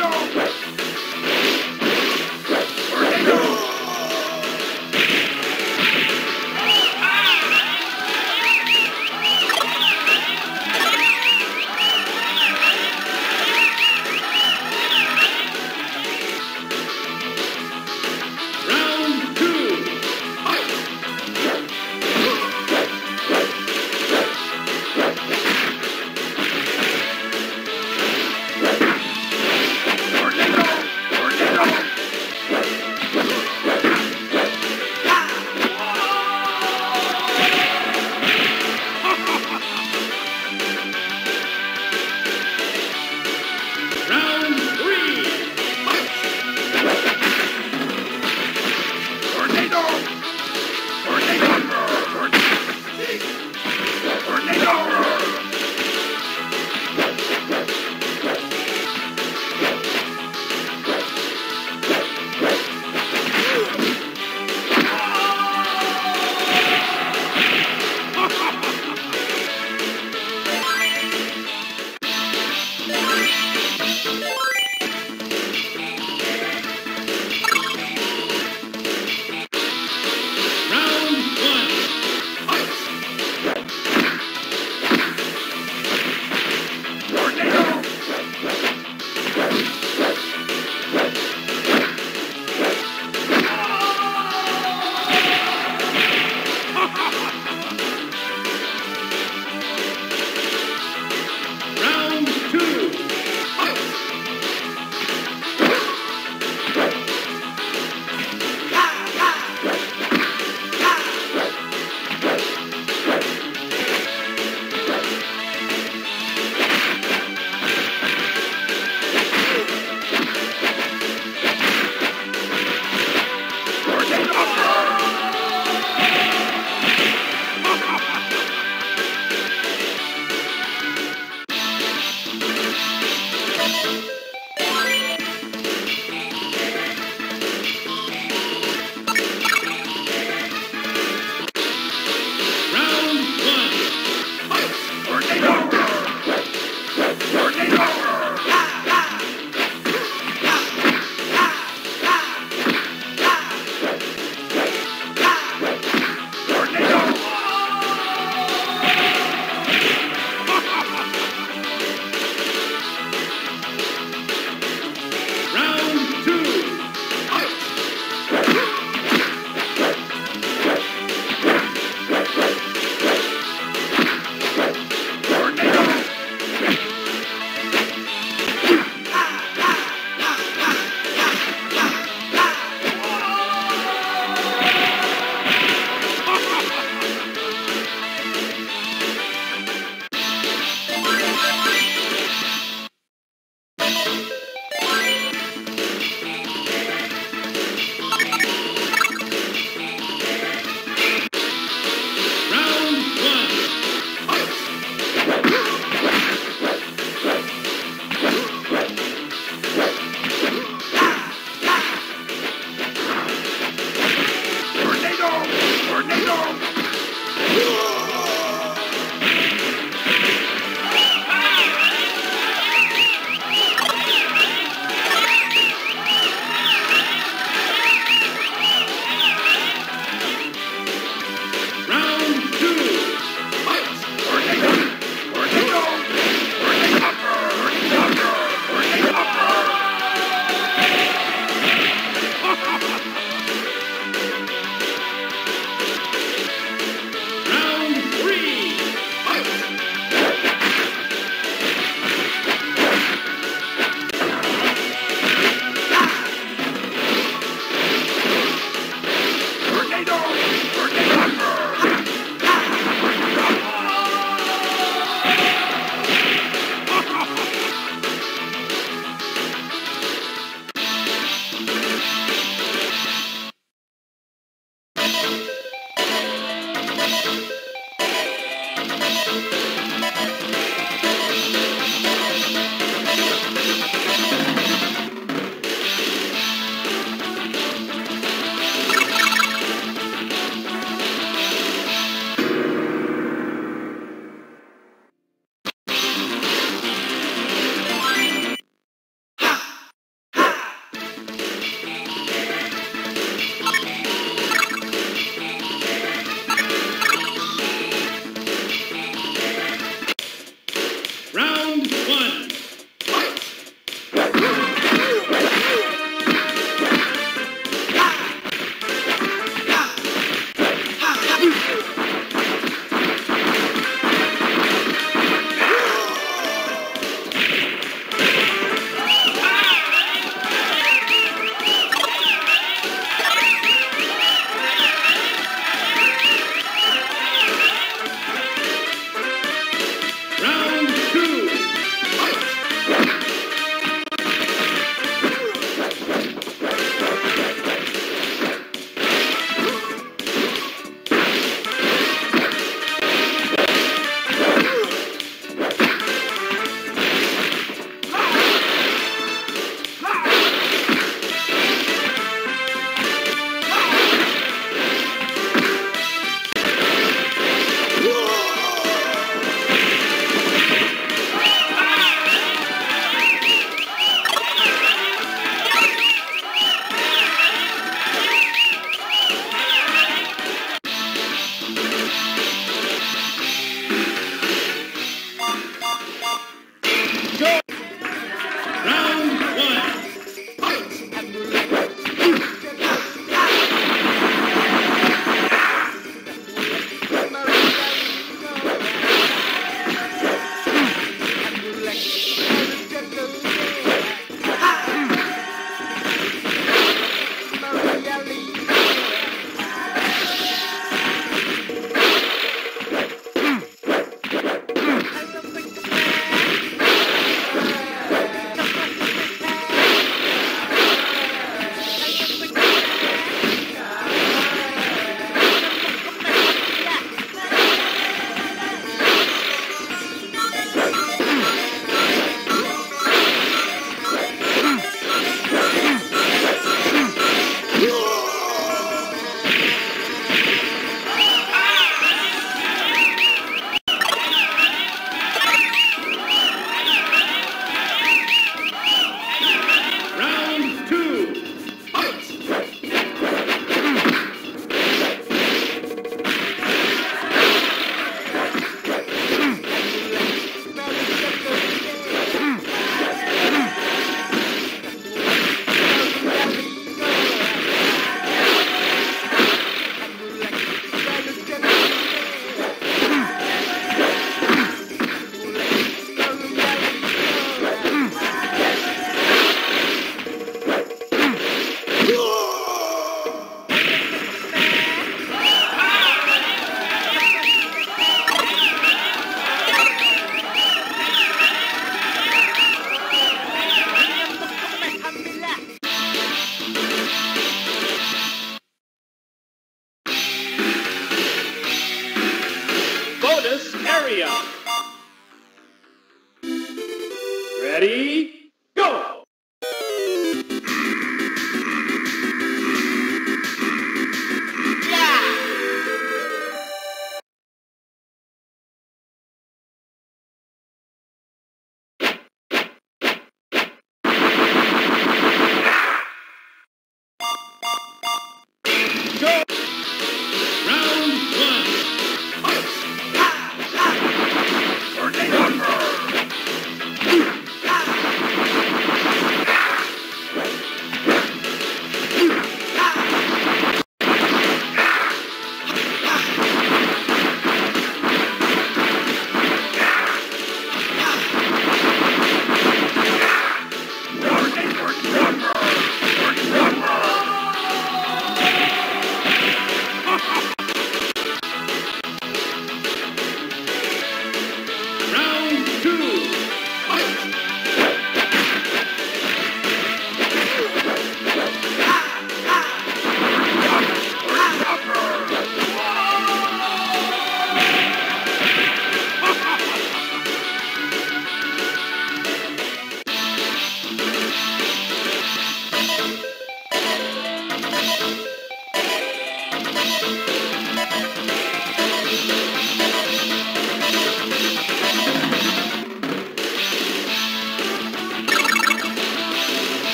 don't